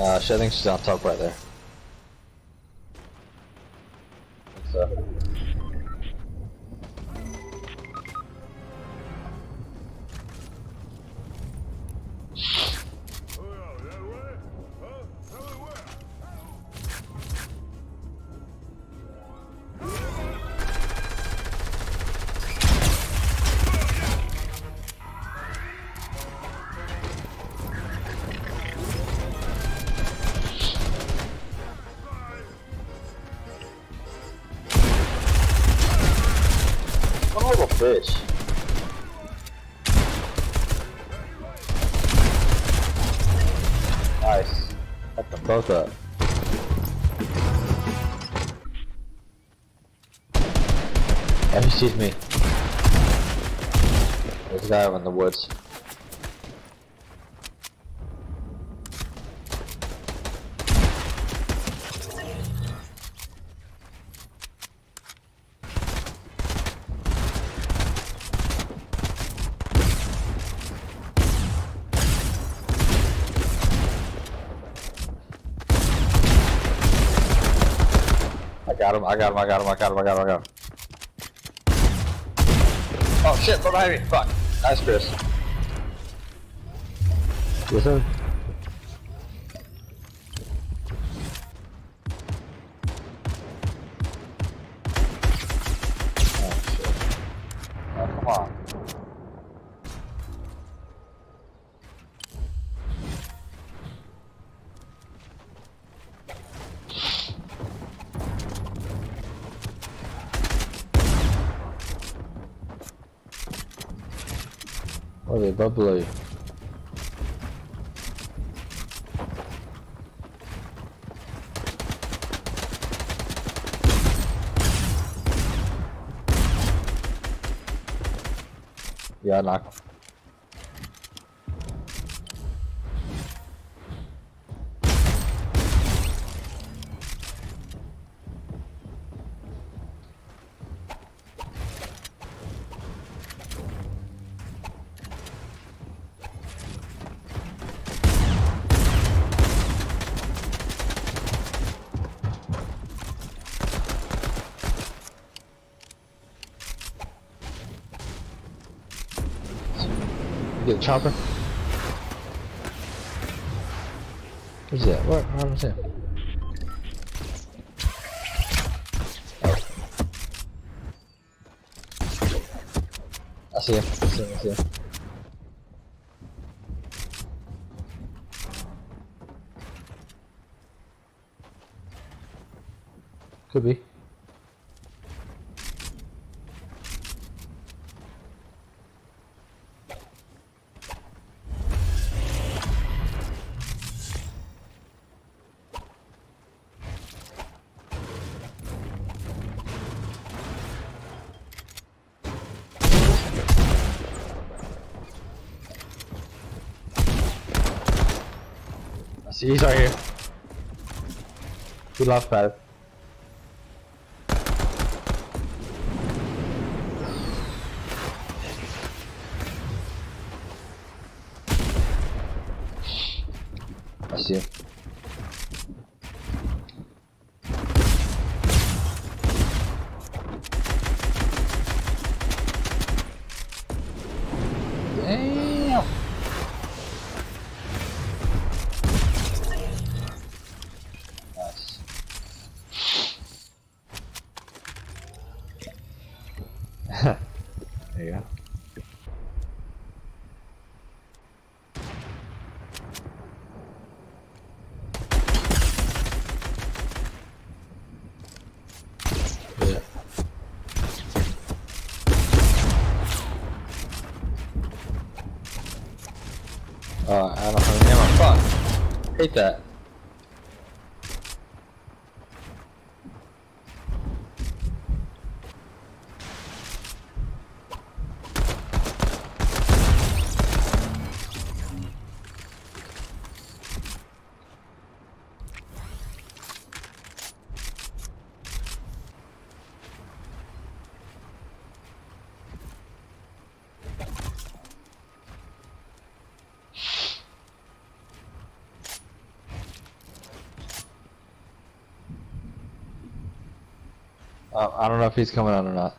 Uh, she, I think she's on top right there. Fish. Nice. Fuck them both up. Yeah, he sees me. There's a guy in the woods. I got him, I got him, I got him, I got him, I got him, I got him. Oh shit, they're behind me, fuck. Nice, Chris. Yes, sir. Oh shit. Oh, come on. They above below. Yeah, I get the chopper? Where's that? What? Where was that? Oh. I see him, I see him, I see him. Could be. See he's right here. He lost pad. I see. Damn. Nice. There you go. Yeah. Uh, I don't have any ammo. Fuck. Hate that. Uh, I don't know if he's coming on or not.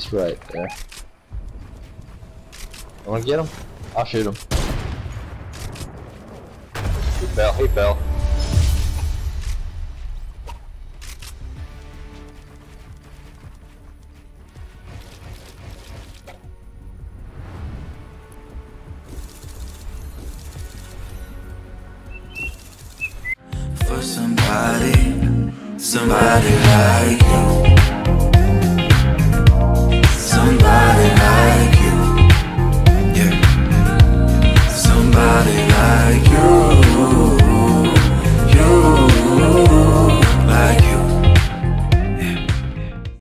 He's right there. I wanna get him? I'll shoot him. He fell, he fell. for somebody, somebody like